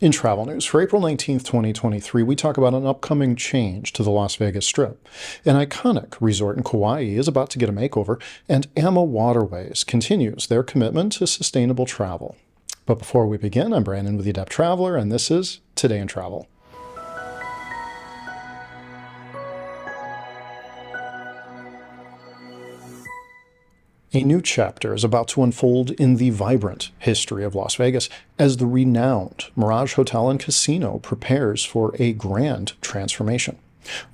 In travel news, for April 19, 2023, we talk about an upcoming change to the Las Vegas Strip. An iconic resort in Kauai is about to get a makeover, and AmaWaterways continues their commitment to sustainable travel. But before we begin, I'm Brandon with the Adept Traveler, and this is Today in Travel. A new chapter is about to unfold in the vibrant history of Las Vegas as the renowned Mirage Hotel and Casino prepares for a grand transformation.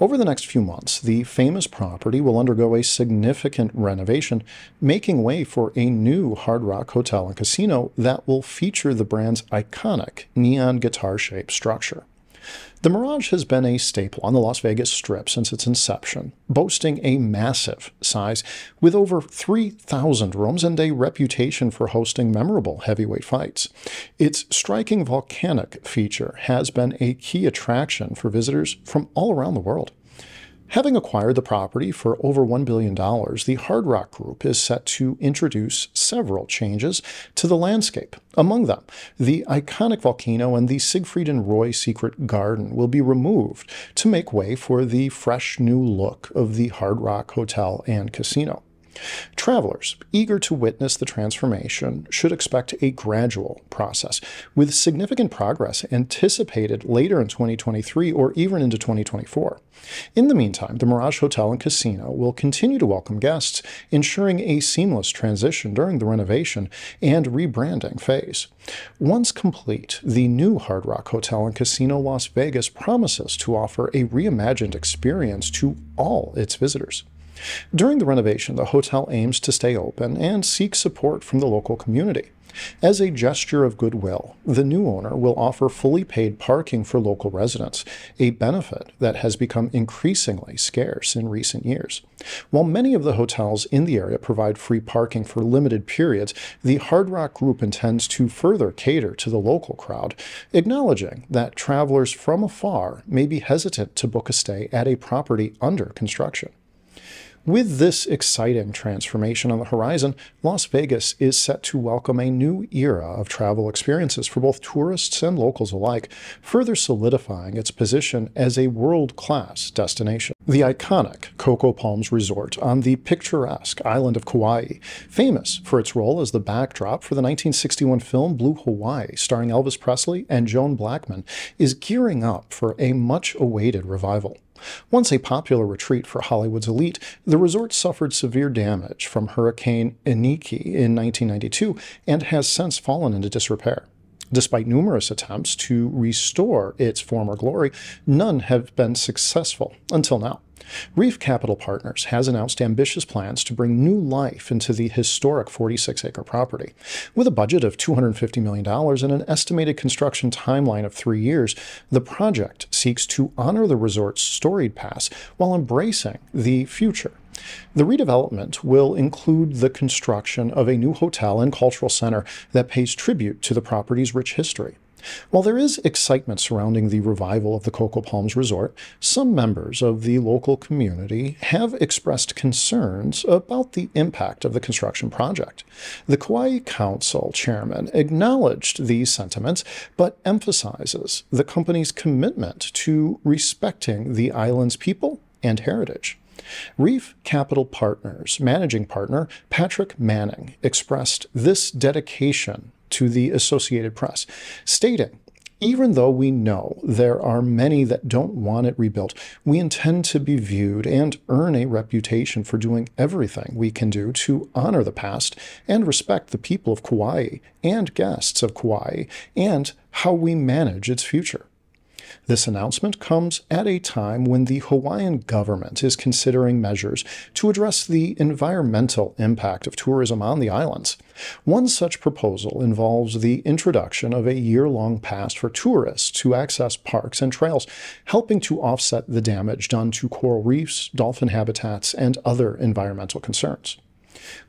Over the next few months, the famous property will undergo a significant renovation, making way for a new Hard Rock Hotel and Casino that will feature the brand's iconic neon guitar shaped structure. The Mirage has been a staple on the Las Vegas Strip since its inception, boasting a massive size with over 3,000 rooms and a reputation for hosting memorable heavyweight fights. Its striking volcanic feature has been a key attraction for visitors from all around the world. Having acquired the property for over $1 billion, the Hard Rock Group is set to introduce several changes to the landscape. Among them, the iconic volcano and the Siegfried and Roy Secret Garden will be removed to make way for the fresh new look of the Hard Rock Hotel and Casino. Travelers eager to witness the transformation should expect a gradual process, with significant progress anticipated later in 2023 or even into 2024. In the meantime, the Mirage Hotel and Casino will continue to welcome guests, ensuring a seamless transition during the renovation and rebranding phase. Once complete, the new Hard Rock Hotel and Casino Las Vegas promises to offer a reimagined experience to all its visitors. During the renovation, the hotel aims to stay open and seek support from the local community. As a gesture of goodwill, the new owner will offer fully paid parking for local residents, a benefit that has become increasingly scarce in recent years. While many of the hotels in the area provide free parking for limited periods, the Hard Rock Group intends to further cater to the local crowd, acknowledging that travelers from afar may be hesitant to book a stay at a property under construction. With this exciting transformation on the horizon, Las Vegas is set to welcome a new era of travel experiences for both tourists and locals alike, further solidifying its position as a world-class destination. The iconic Coco Palms Resort on the picturesque island of Kauai, famous for its role as the backdrop for the 1961 film Blue Hawaii, starring Elvis Presley and Joan Blackman, is gearing up for a much-awaited revival. Once a popular retreat for Hollywood's elite, the resort suffered severe damage from Hurricane Iniki in 1992 and has since fallen into disrepair. Despite numerous attempts to restore its former glory, none have been successful until now. Reef Capital Partners has announced ambitious plans to bring new life into the historic 46 acre property. With a budget of $250 million and an estimated construction timeline of three years, the project seeks to honor the resort's storied past while embracing the future. The redevelopment will include the construction of a new hotel and cultural center that pays tribute to the property's rich history. While there is excitement surrounding the revival of the Coco Palms Resort, some members of the local community have expressed concerns about the impact of the construction project. The Kauai Council chairman acknowledged these sentiments, but emphasizes the company's commitment to respecting the island's people and heritage. Reef Capital Partners managing partner Patrick Manning expressed this dedication to the Associated Press, stating, even though we know there are many that don't want it rebuilt, we intend to be viewed and earn a reputation for doing everything we can do to honor the past and respect the people of Kauai and guests of Kauai and how we manage its future. This announcement comes at a time when the Hawaiian government is considering measures to address the environmental impact of tourism on the islands. One such proposal involves the introduction of a year-long pass for tourists to access parks and trails, helping to offset the damage done to coral reefs, dolphin habitats, and other environmental concerns.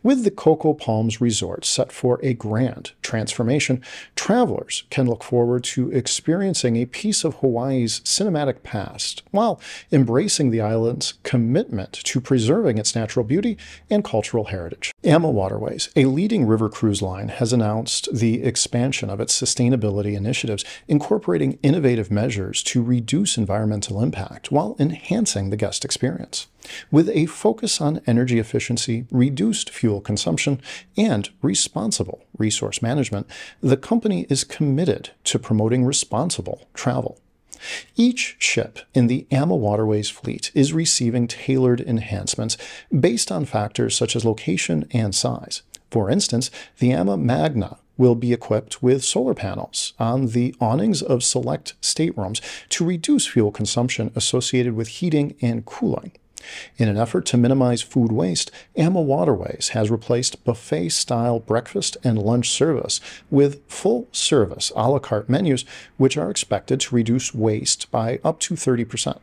With the Coco Palms Resort set for a grand transformation, travelers can look forward to experiencing a piece of Hawaii's cinematic past while embracing the island's commitment to preserving its natural beauty and cultural heritage. AmaWaterways, a leading river cruise line, has announced the expansion of its sustainability initiatives, incorporating innovative measures to reduce environmental impact while enhancing the guest experience. With a focus on energy efficiency, reduced fuel consumption, and responsible resource management, the company is committed to promoting responsible travel. Each ship in the AmaWaterways fleet is receiving tailored enhancements based on factors such as location and size. For instance, the AmaMagna will be equipped with solar panels on the awnings of select staterooms to reduce fuel consumption associated with heating and cooling. In an effort to minimize food waste, AmaWaterways has replaced buffet style breakfast and lunch service with full service a la carte menus, which are expected to reduce waste by up to 30%.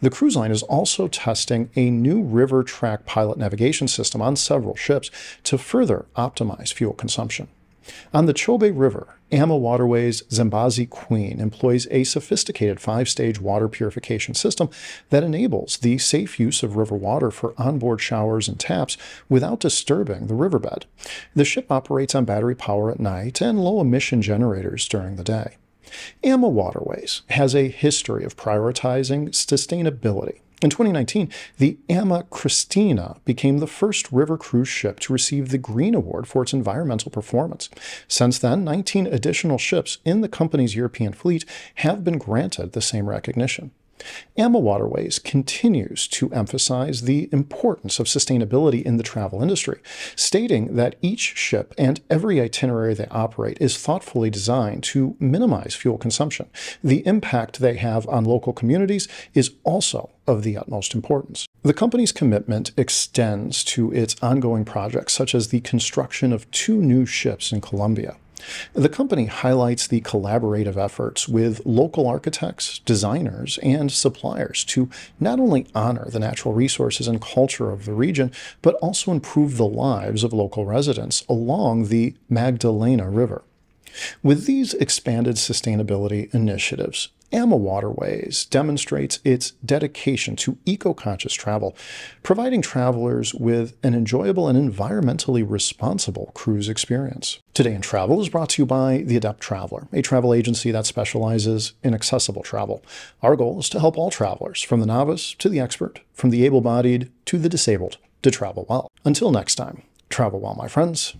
The cruise line is also testing a new river track pilot navigation system on several ships to further optimize fuel consumption. On the Chobe River, AmaWaterways Zambezi Queen employs a sophisticated five stage water purification system that enables the safe use of river water for onboard showers and taps without disturbing the riverbed. The ship operates on battery power at night and low emission generators during the day. AmaWaterways has a history of prioritizing sustainability in 2019, the AmaKristina became the first river cruise ship to receive the Green Award for its environmental performance. Since then, 19 additional ships in the company's European fleet have been granted the same recognition. AmaWaterways continues to emphasize the importance of sustainability in the travel industry, stating that each ship and every itinerary they operate is thoughtfully designed to minimize fuel consumption. The impact they have on local communities is also of the utmost importance. The company's commitment extends to its ongoing projects, such as the construction of two new ships in Colombia. The company highlights the collaborative efforts with local architects, designers, and suppliers to not only honor the natural resources and culture of the region, but also improve the lives of local residents along the Magdalena River. With these expanded sustainability initiatives, AmaWaterways demonstrates its dedication to eco-conscious travel, providing travelers with an enjoyable and environmentally responsible cruise experience. Today in Travel is brought to you by The Adept Traveler, a travel agency that specializes in accessible travel. Our goal is to help all travelers, from the novice to the expert, from the able-bodied to the disabled, to travel well. Until next time, travel well, my friends.